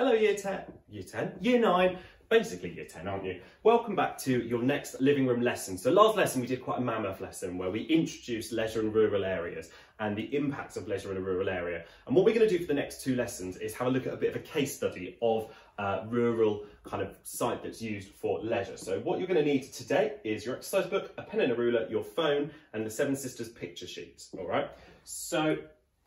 Hello Year 10, Year 10, Year 9, basically Year 10 aren't you? Welcome back to your next living room lesson. So last lesson we did quite a mammoth lesson where we introduced leisure and rural areas and the impacts of leisure in a rural area. And what we're going to do for the next two lessons is have a look at a bit of a case study of a rural kind of site that's used for leisure. So what you're going to need today is your exercise book, a pen and a ruler, your phone and the Seven Sisters picture sheets, all right? So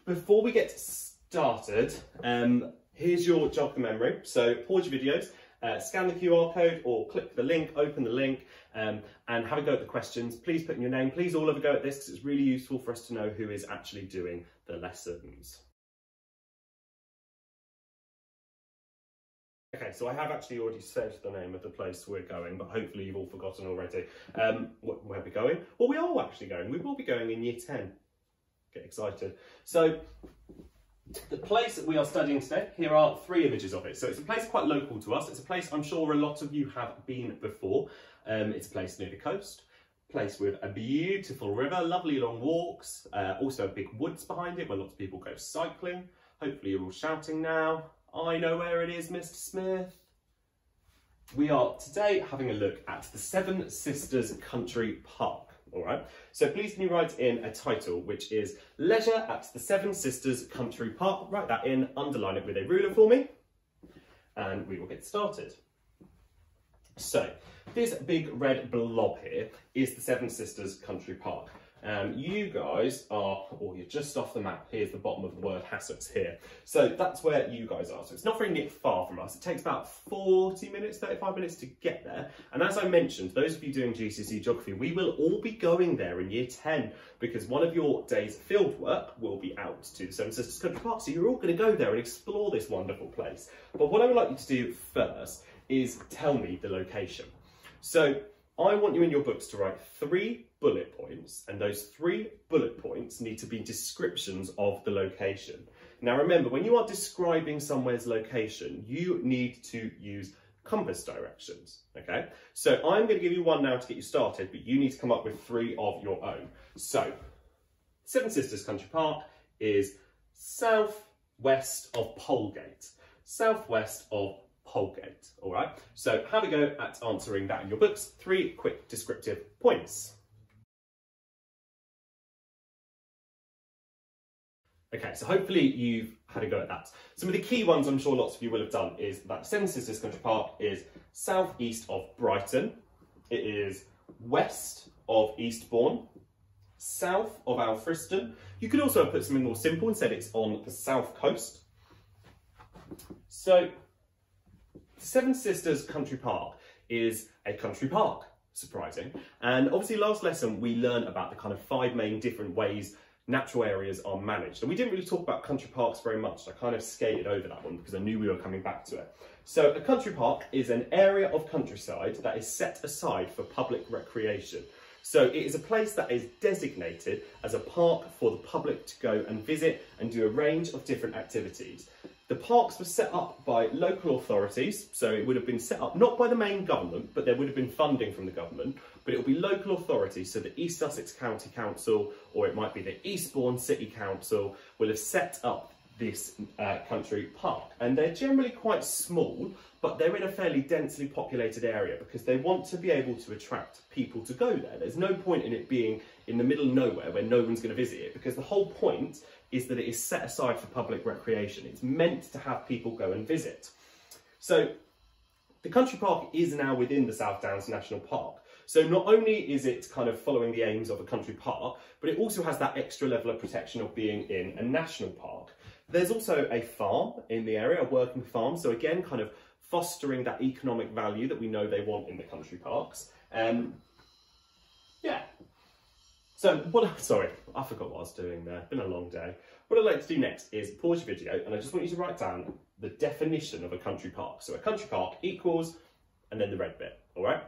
before we get started, um, Here's your jog the memory. So pause your videos, uh, scan the QR code or click the link, open the link um, and have a go at the questions. Please put in your name. Please all have a go at this because it's really useful for us to know who is actually doing the lessons. Okay, so I have actually already said the name of the place we're going, but hopefully you've all forgotten already. Um, where are we going? Well, we are actually going. We will be going in year 10. Get excited. So the place that we are studying today, here are three images of it. So it's a place quite local to us. It's a place I'm sure a lot of you have been before. Um, it's a place near the coast, place with a beautiful river, lovely long walks, uh, also a big woods behind it where lots of people go cycling. Hopefully you're all shouting now. I know where it is, Mr. Smith. We are today having a look at the Seven Sisters Country Park. All right, so please can you write in a title, which is Leisure at the Seven Sisters Country Park. Write that in, underline it with a ruler for me, and we will get started. So, this big red blob here is the Seven Sisters Country Park. Um, you guys are, or you're just off the map. Here's the bottom of the word Hassocks here. So that's where you guys are. So it's not very far from us. It takes about 40 minutes, 35 minutes to get there. And as I mentioned, those of you doing GCSE geography, we will all be going there in year 10 because one of your day's field work will be out to the Seven Sisters Country Park. So you're all going to go there and explore this wonderful place. But what I would like you to do first is tell me the location. So I want you in your books to write three bullet points, and those three bullet points need to be descriptions of the location. Now remember, when you are describing somewhere's location, you need to use compass directions, okay? So I'm going to give you one now to get you started, but you need to come up with three of your own. So, Seven Sisters Country Park is southwest of Polegate, southwest of Polegate, all right? So have a go at answering that in your books. Three quick descriptive points. Okay, so hopefully you've had a go at that. Some of the key ones I'm sure lots of you will have done is that Seven Sisters Country Park is southeast of Brighton. It is west of Eastbourne, south of Alfriston. You could also have put something more simple and said it's on the south coast. So Seven Sisters Country Park is a country park, surprising. And obviously last lesson we learned about the kind of five main different ways natural areas are managed. And we didn't really talk about country parks very much. I kind of skated over that one because I knew we were coming back to it. So a country park is an area of countryside that is set aside for public recreation. So it is a place that is designated as a park for the public to go and visit and do a range of different activities. The parks were set up by local authorities, so it would have been set up not by the main government, but there would have been funding from the government, but it will be local authorities, so the East Sussex County Council, or it might be the Eastbourne City Council, will have set up this uh, country park. And they're generally quite small, but they're in a fairly densely populated area because they want to be able to attract people to go there. There's no point in it being in the middle of nowhere where no one's going to visit it because the whole point is that it is set aside for public recreation. It's meant to have people go and visit. So the country park is now within the South Downs National Park. So not only is it kind of following the aims of a country park, but it also has that extra level of protection of being in a national park. There's also a farm in the area, a working farm. So again, kind of fostering that economic value that we know they want in the country parks. Um, yeah, so what, sorry, I forgot what I was doing there. Been a long day. What I'd like to do next is pause your video and I just want you to write down the definition of a country park. So a country park equals, and then the red bit, all right?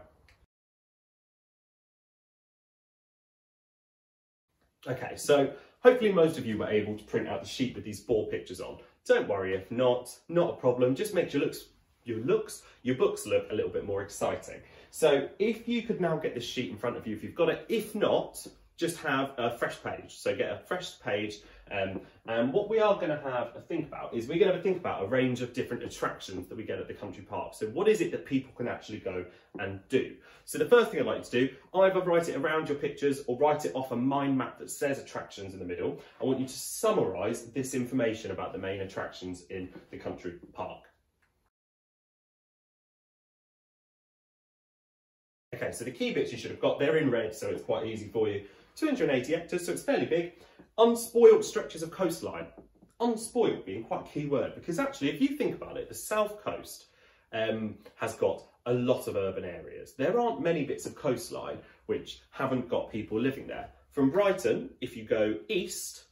Okay, so hopefully most of you were able to print out the sheet with these four pictures on. Don't worry if not, not a problem. Just make your looks, your looks, your books look a little bit more exciting. So if you could now get this sheet in front of you, if you've got it, if not, just have a fresh page. So get a fresh page Um, and what we are going to have a think about is we're going to have a think about a range of different attractions that we get at the country park. So what is it that people can actually go and do? So the first thing I'd like to do, either write it around your pictures or write it off a mind map that says attractions in the middle. I want you to summarise this information about the main attractions in the country park. Okay, so the key bits you should have got, they're in red, so it's quite easy for you. 280 hectares, so it's fairly big. Unspoilt stretches of coastline. Unspoilt being quite a key word, because actually, if you think about it, the south coast um, has got a lot of urban areas. There aren't many bits of coastline which haven't got people living there. From Brighton, if you go east,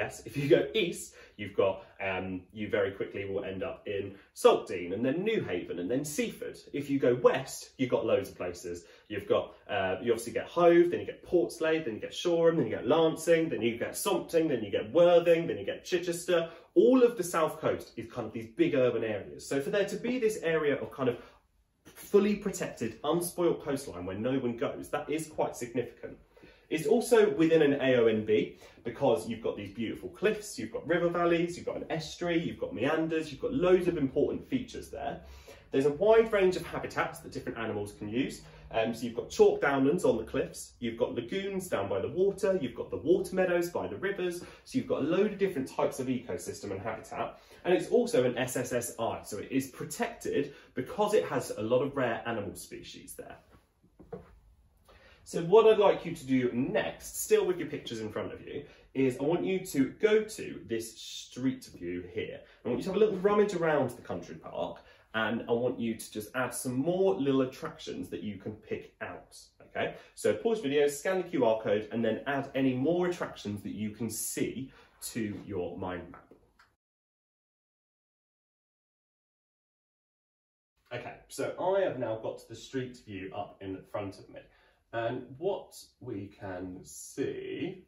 Yes, if you go east, you've got, um, you very quickly will end up in Saltdean and then Newhaven and then Seaford. If you go west, you've got loads of places. You've got, uh, you obviously get Hove, then you get Portslade, then you get Shoreham, then you get Lancing, then you get Sompting, then you get Worthing, then you get Chichester. All of the south coast is kind of these big urban areas. So for there to be this area of kind of fully protected, unspoilt coastline where no one goes, that is quite significant. It's also within an AONB because you've got these beautiful cliffs, you've got river valleys, you've got an estuary, you've got meanders, you've got loads of important features there. There's a wide range of habitats that different animals can use. Um, so you've got chalk downlands on the cliffs, you've got lagoons down by the water, you've got the water meadows by the rivers, so you've got a load of different types of ecosystem and habitat. And it's also an SSSI, so it is protected because it has a lot of rare animal species there. So what I'd like you to do next, still with your pictures in front of you, is I want you to go to this street view here. I want you to have a little rummage around the country park and I want you to just add some more little attractions that you can pick out. Okay, so pause video, scan the QR code and then add any more attractions that you can see to your mind map. Okay, so I have now got the street view up in front of me. And what we can see,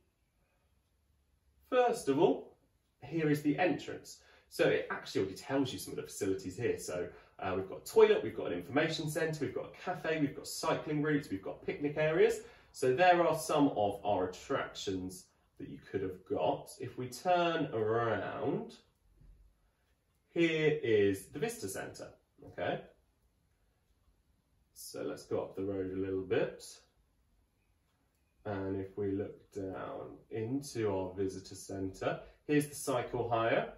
first of all, here is the entrance. So it actually already tells you some of the facilities here. So uh, we've got a toilet, we've got an information centre, we've got a cafe, we've got cycling routes, we've got picnic areas. So there are some of our attractions that you could have got. If we turn around, here is the visitor centre, okay? So let's go up the road a little bit. And if we look down into our visitor centre, here's the cycle hire.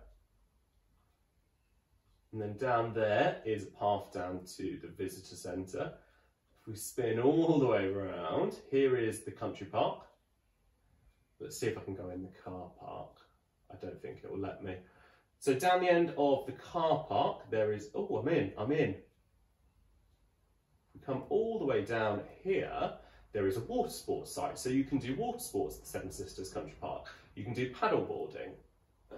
And then down there is a path down to the visitor centre. If we spin all the way around, here is the country park. Let's see if I can go in the car park. I don't think it will let me. So down the end of the car park, there is, oh, I'm in, I'm in. We come all the way down here, there is a water sports site. So you can do water sports at Seven Sisters Country Park. You can do paddle boarding. Uh,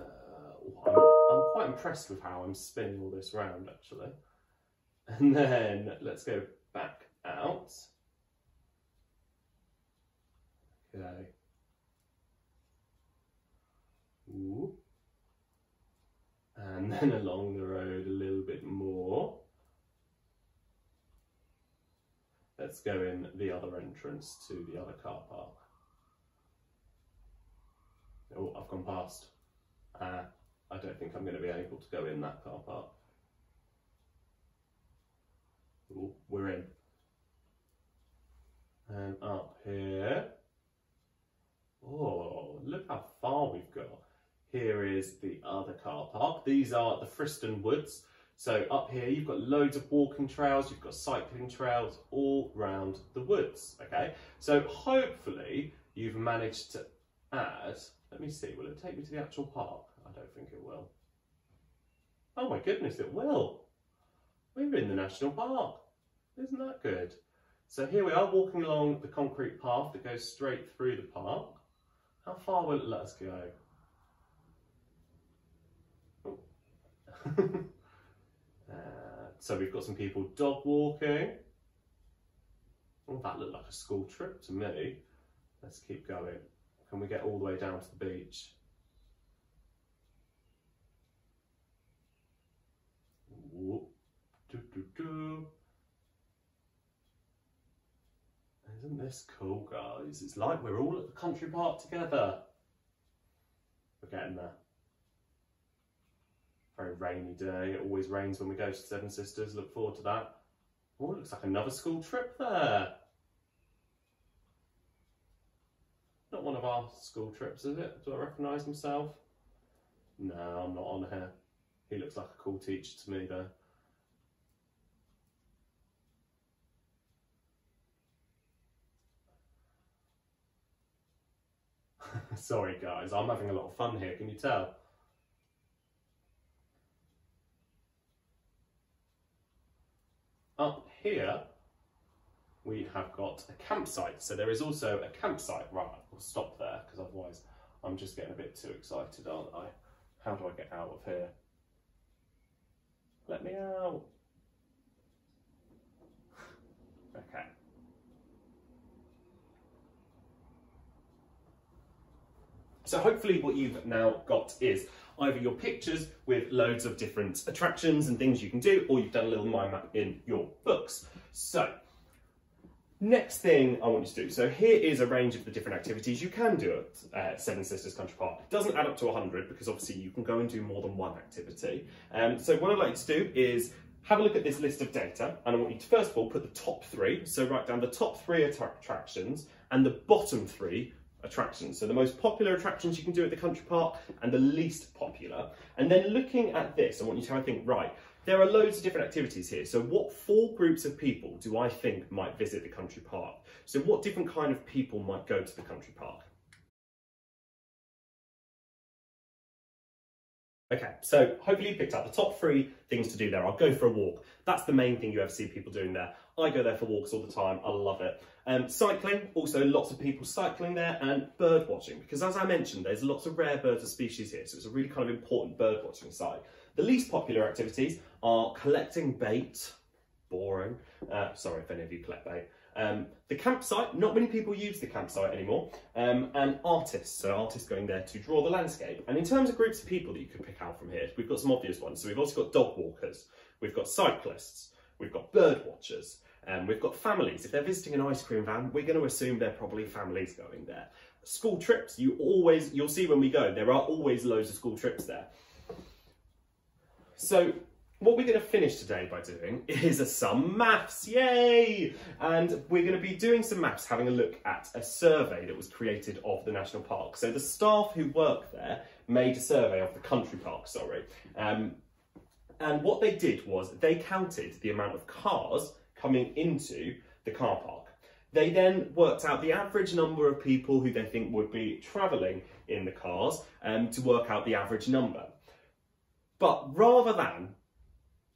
I'm, I'm quite impressed with how I'm spinning all this round actually. And then let's go back out. Okay. Ooh. And then along the road a little bit more. Let's go in the other entrance to the other car park. Oh, I've gone past. Uh, I don't think I'm going to be able to go in that car park. We're in. And up here. Oh, look how far we've got. Here is the other car park. These are the Friston Woods. So up here, you've got loads of walking trails, you've got cycling trails all round the woods, okay? So hopefully you've managed to add, let me see, will it take me to the actual park? I don't think it will. Oh my goodness, it will. We're in the national park. Isn't that good? So here we are walking along the concrete path that goes straight through the park. How far will it let us go? Oh. So we've got some people dog walking. Oh, that looked like a school trip to me. Let's keep going. Can we get all the way down to the beach? Isn't this cool, guys? It's like we're all at the country park together. we're getting there. Very rainy day. It always rains when we go to Seven Sisters. Look forward to that. Oh, looks like another school trip there. Not one of our school trips, is it? Do I recognise himself? No, I'm not on here. He looks like a cool teacher to me though. Sorry guys, I'm having a lot of fun here, can you tell? Up here, we have got a campsite. So there is also a campsite. Right, we'll stop there because otherwise I'm just getting a bit too excited, aren't I? How do I get out of here? Let me out. okay. So hopefully what you've now got is either your pictures with loads of different attractions and things you can do, or you've done a little mind map in your books. So Next thing I want you to do, so here is a range of the different activities you can do at uh, Seven Sisters Country Park. It doesn't add up to 100 because obviously you can go and do more than one activity. Um, so what I'd like to do is have a look at this list of data and I want you to first of all put the top three, so write down the top three attractions and the bottom three attractions. So the most popular attractions you can do at the country park and the least popular. And then looking at this, I want you to think, right, there are loads of different activities here. So what four groups of people do I think might visit the country park? So what different kind of people might go to the country park? Okay, so hopefully you picked up the top three things to do there. I'll go for a walk. That's the main thing you ever see people doing there. I go there for walks all the time. I love it. Um, cycling, also lots of people cycling there, and bird watching, because as I mentioned, there's lots of rare birds and species here, so it's a really kind of important bird watching site. The least popular activities are collecting bait, boring, uh, sorry if any of you collect bait, um, the campsite, not many people use the campsite anymore, um, and artists, so artists going there to draw the landscape. And in terms of groups of people that you could pick out from here, we've got some obvious ones. So we've also got dog walkers, we've got cyclists, we've got bird watchers, um, we've got families. If they're visiting an ice cream van, we're going to assume they're probably families going there. School trips, you always, you'll see when we go, there are always loads of school trips there. So what we're going to finish today by doing is a some maths, yay! And we're going to be doing some maths, having a look at a survey that was created of the national park. So the staff who work there made a survey of the country park, sorry. Um, and what they did was they counted the amount of cars coming into the car park. They then worked out the average number of people who they think would be travelling in the cars um, to work out the average number. But rather than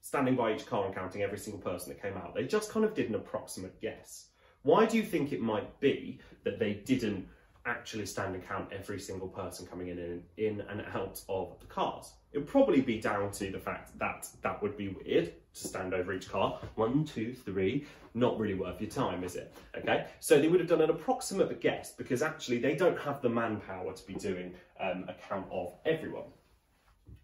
standing by each car and counting every single person that came out, they just kind of did an approximate guess. Why do you think it might be that they didn't actually stand and count every single person coming in and, in and out of the cars? It would probably be down to the fact that that would be weird to stand over each car. One, two, three, not really worth your time, is it? Okay, so they would have done an approximate guess because actually they don't have the manpower to be doing um, a count of everyone.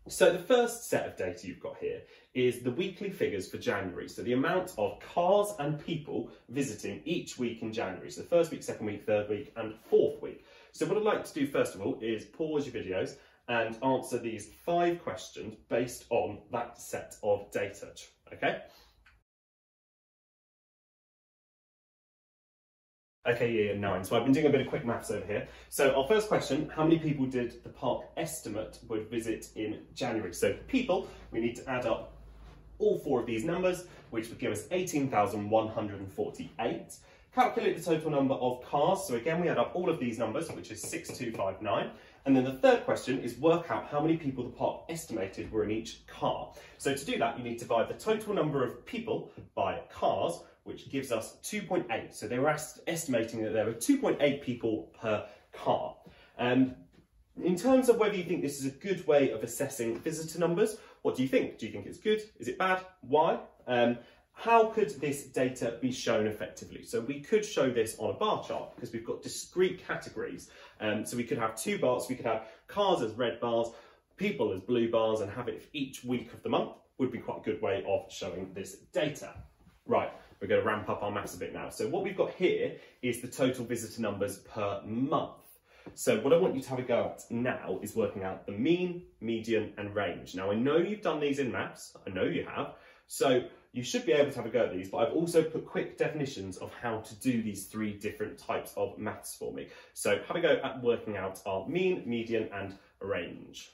So the first set of data you've got here is the weekly figures for January. So the amount of cars and people visiting each week in January. So the first week, second week, third week and fourth week. So what I'd like to do first of all is pause your videos and answer these five questions based on that set of data, okay? Okay, yeah, nine. So I've been doing a bit of quick maths over here. So our first question, how many people did the park estimate would visit in January? So people, we need to add up all four of these numbers, which would give us 18,148. Calculate the total number of cars. So again, we add up all of these numbers, which is 6259. And then the third question is work out how many people the park estimated were in each car. So to do that, you need to divide the total number of people by cars, which gives us 2.8. So they were estimating that there were 2.8 people per car. Um, in terms of whether you think this is a good way of assessing visitor numbers, what do you think? Do you think it's good? Is it bad? Why? Um, how could this data be shown effectively? So we could show this on a bar chart because we've got discrete categories. Um, so we could have two bars, we could have cars as red bars, people as blue bars and have it each week of the month would be quite a good way of showing this data. Right, we're going to ramp up our maths a bit now. So what we've got here is the total visitor numbers per month. So what I want you to have a go at now is working out the mean, median and range. Now I know you've done these in maths, I know you have, so you should be able to have a go at these, but I've also put quick definitions of how to do these three different types of maths for me. So have a go at working out our mean, median and range.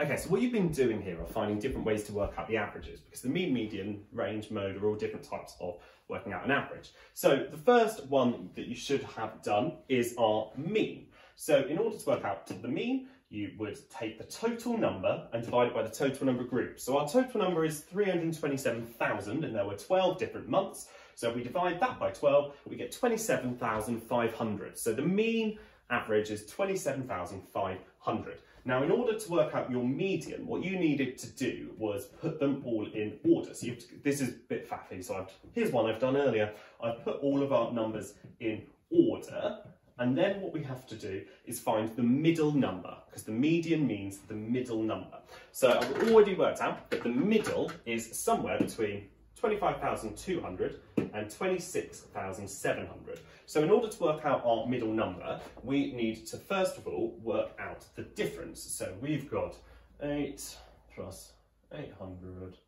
Okay, so what you've been doing here are finding different ways to work out the averages because the mean, median, range, mode are all different types of working out an average. So the first one that you should have done is our mean. So in order to work out the mean, you would take the total number and divide it by the total number of groups. So our total number is 327,000 and there were 12 different months. So if we divide that by 12, we get 27,500. So the mean average is 27,500. Now, in order to work out your median, what you needed to do was put them all in order. So this is a bit faffy, so I've, here's one I've done earlier. I've put all of our numbers in order, and then what we have to do is find the middle number, because the median means the middle number. So I've already worked out that the middle is somewhere between 25,200 and 26,700. So in order to work out our middle number, we need to first of all work out the difference. So we've got 8 plus 800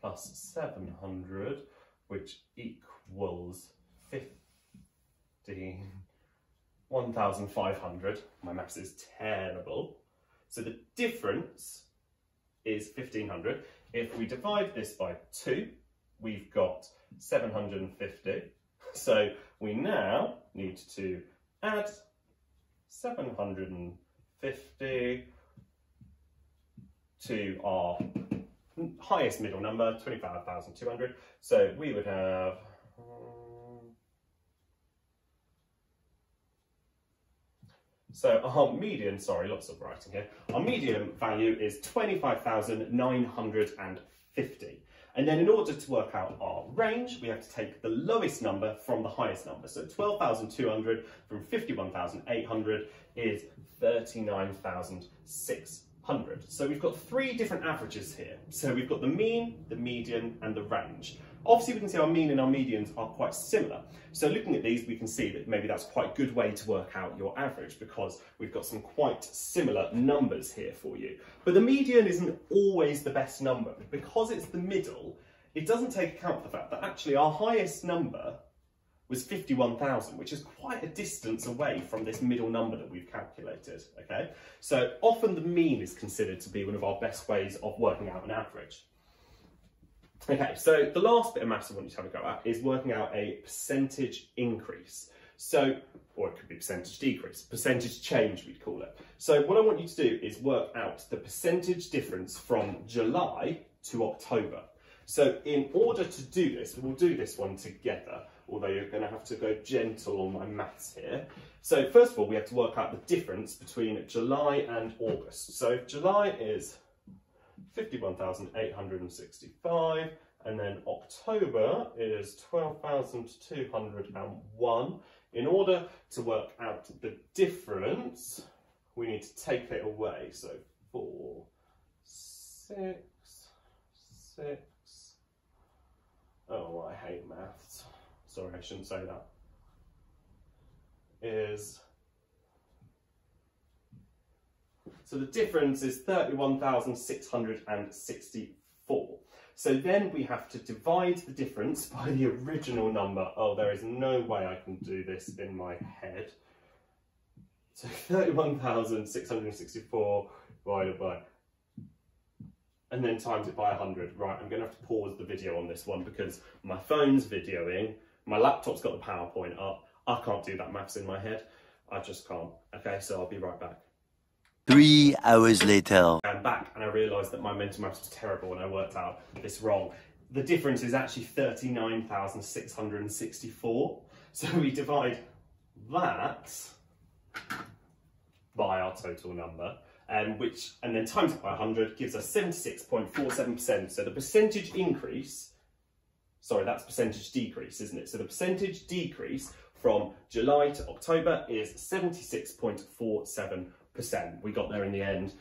plus 700, which equals 15, 1,500. My maths is terrible. So the difference is 1,500. If we divide this by 2, we've got 750. So we now need to add 750 to our highest middle number, 25,200. So we would have So our median, sorry, lots of writing here. Our median value is 25,950. And then in order to work out our range, we have to take the lowest number from the highest number. So 12,200 from 51,800 is 39,600. So we've got three different averages here. So we've got the mean, the median, and the range. Obviously, we can see our mean and our medians are quite similar. So looking at these, we can see that maybe that's quite a good way to work out your average because we've got some quite similar numbers here for you. But the median isn't always the best number. Because it's the middle, it doesn't take account of the fact that actually our highest number was 51,000, which is quite a distance away from this middle number that we've calculated, okay? So often the mean is considered to be one of our best ways of working out an average. Okay, so the last bit of maths I want you to have a go at is working out a percentage increase. So, or it could be percentage decrease, percentage change we'd call it. So what I want you to do is work out the percentage difference from July to October. So in order to do this, we'll do this one together, although you're going to have to go gentle on my maths here. So first of all, we have to work out the difference between July and August. So July is 51,865 and then October is 12,201. In order to work out the difference, we need to take it away. So four, six, six. Oh, I hate maths. Sorry, I shouldn't say that. Is So the difference is 31,664. So then we have to divide the difference by the original number. Oh, there is no way I can do this in my head. So 31,664 divided by, and then times it by 100. Right, I'm going to have to pause the video on this one because my phone's videoing, my laptop's got the PowerPoint up. I can't do that maths in my head. I just can't. Okay, so I'll be right back. Three hours later. I'm back and I realised that my mental maths was terrible and I worked out this wrong. The difference is actually 39,664. So we divide that by our total number, um, which and then times it by 100 gives us 76.47%. So the percentage increase, sorry, that's percentage decrease, isn't it? So the percentage decrease from July to October is 76.47%. Percent we got there in the end.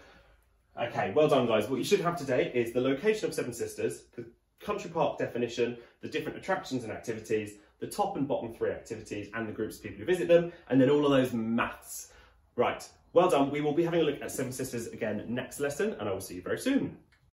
Okay, well done guys. What you should have today is the location of Seven Sisters, the country park definition, the different attractions and activities, the top and bottom three activities and the groups of people who visit them, and then all of those maths. Right, well done. We will be having a look at Seven Sisters again next lesson, and I will see you very soon.